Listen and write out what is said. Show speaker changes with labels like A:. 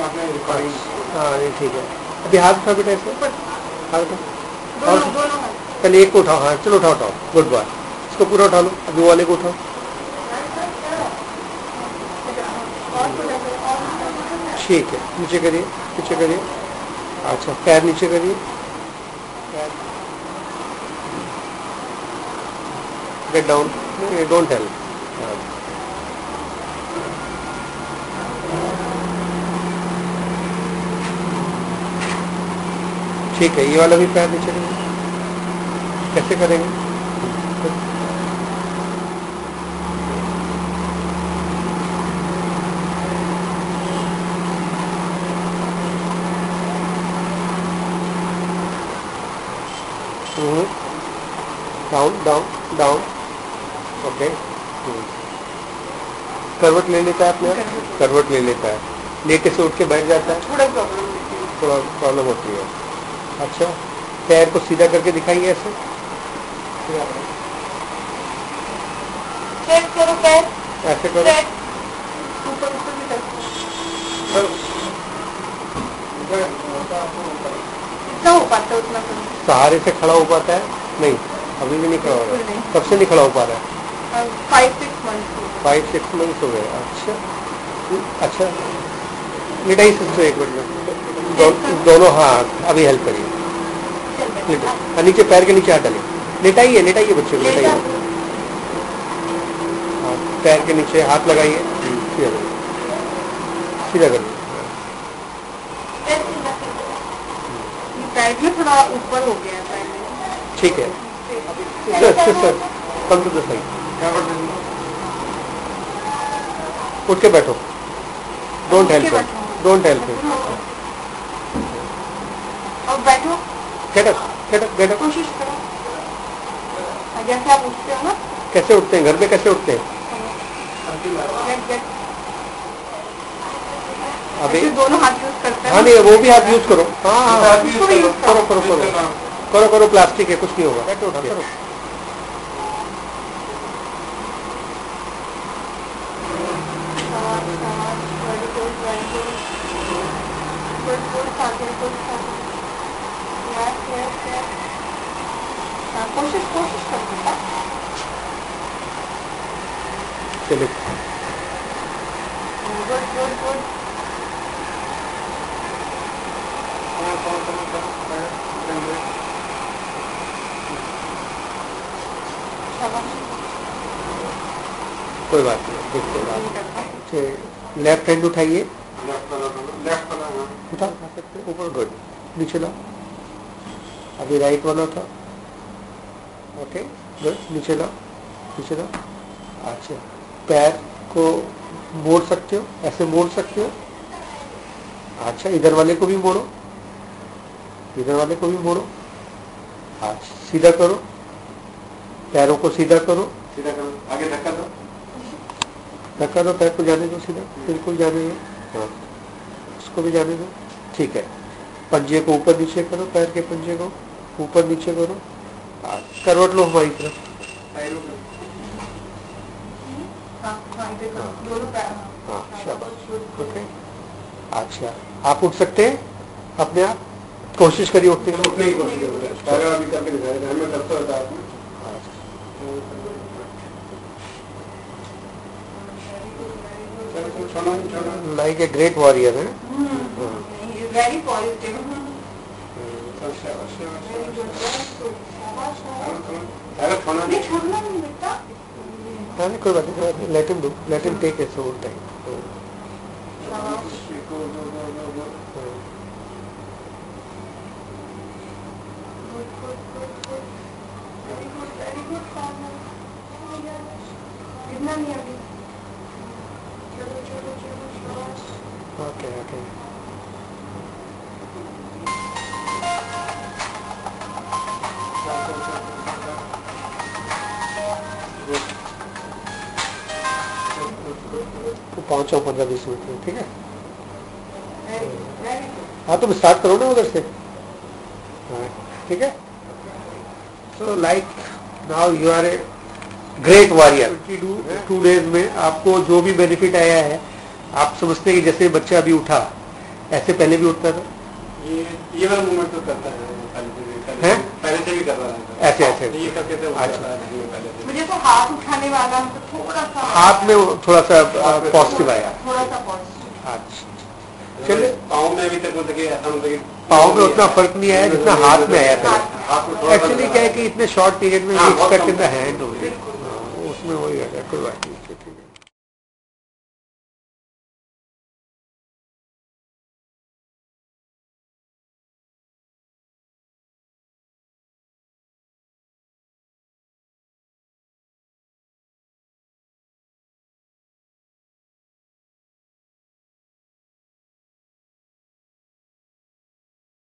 A: हाँ नहीं ठीक है। अभी हाथ उठा बेटा ऐसे हाथ उठा। और पहले एक को उठाओ। हाँ चलो उठाओ उठाओ। Good boy. इसको पूरा उठा लो। अभी वाले को उठाओ। ठीक है। नीचे करिए नीचे करिए। अच्छा पैर नीचे करिए। गेट डाउन डोंट हेल्प ठीक है ये वाला भी पैर नीचे कैसे करेंगे? डाउन डाउन डाउन ओके करवट ले लेता है अपने करवट ले लेता है। लेटे से उठ के बैठ जाता है।
B: थोड़ा प्रॉब्लम होती है।
A: अच्छा। पैर को सीधा करके दिखाइए ऐसे।
B: करो पैर।
A: ऐसे करो।
B: ऊपर ऊपर हो है
A: सहारे से खड़ा हो पाता है? नहीं अभी भी नहीं खड़ा हो रहा
B: नहीं।
A: कब से नहीं खड़ा हो पा रहा है?
B: Five six month
A: five six months हो गए। अच्छा। अच्छा। लिटाई सकते हो एक मिनट में। दो, दोनों हाथ अभी हेल्प करिए। हाँ, नीचे पैर के नीचे हाथ डालिए। लेटाइए लेटाइए बच्चे को लेटाइए हाँ। पैर के नीचे हाथ लगाइए। सीधा करिए सीधा करिए
B: थोड़ा ऊपर हो गया
A: ठीक है। Sir sir sir come to the side उठ के बैठो। डोंट हेल्प
B: बैठो।
A: डोंट हेल्प
B: और बैठो।
A: Get up get up get up
B: कोशिश करो। जैसे आप उठते हो ना।
A: कैसे उठते हैं? घर में कैसे उठते हैं? अभी
B: दोनों हाथ यूज़ करते हैं।
A: हाँ नहीं वो भी हाथ यूज़ करो। हाँ हाँ हाँ करो करो। करो करो करो। प्लास्टिक है कुछ नहीं होगा।
B: कोशिश कर बेटा
A: चलिए
B: गुड गुड गुड शाबाश
A: कोई बात नहीं देखते बात। लेफ़्ट हैंड उठाइए। उठा हैं, ऊपर गुड नीचे लाओ अभी राइट वाला उठा ओके गुड नीचे लाओ नीचे लाओ अच्छा पैर को मोड़ सकते हो? ऐसे मोड़ सकते हो? अच्छा इधर वाले को भी मोड़ो। इधर वाले को भी मोड़ो। अच्छा सीधा करो। पैरों को सीधा करो।
C: सीधा करो। आगे धक्का दो।
A: धक्का दो पैर को जाने दो सीधा। बिल्कुल जाने दो। हाँ उसको भी जाने दो। ठीक है। पंजे को ऊपर नीचे करो पैर के पंजे को ऊपर नीचे करो। करवट लो हमारी तरफ़।
B: हाँ
A: अच्छा आप उठ सकते हैं अपने आप? कोशिश करिए उठने की।
C: है छोड़ो
A: लाइक ए ग्रेट वॉरियर है।
C: छोड़ना
B: नहीं बेटा।
A: हाँ नहीं कोई बात नहीं। Let him do let him take its own time
B: शाबाश
C: गो,
A: पहुंचो पंद्रह बीस मिनट में ठीक है? हाँ तुम स्टार्ट करो ना उधर से। हाँ, ठीक है? So like now you are a great warrior two days में आपको जो भी बेनिफिट आया है आप समझते हैं कि जैसे बच्चा अभी उठा ऐसे पहले भी उठता था?
C: ये ये वाला मूवमेंट तो करता है
A: हैं?
C: पहले से भी कर रहा है।
A: ऐसे ऐसे।
C: ये तो
A: अच्छा।
B: मुझे तो हाथ उठाने वाला मतलब थोड़ा सा
A: हाथ में थोड़ा सा पॉजिटिव आया।
B: थोड़ा सा पॉजिटिव।
A: अच्छा। चलिए।
C: पाँव में अभी तक मतलब ऐसा मतलब
A: पाँव में उतना फ़र्क नहीं आया जितना हाथ में आया था एक्चुअली क्या है कि इतने शॉर्ट पीरियड में
C: हाँ,
A: द हैंड हो। गया। हाँ, उसमें वही आ गया कोई बात नहीं ठीक है।